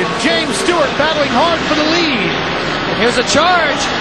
and James Stewart battling hard for the lead. Here's a charge.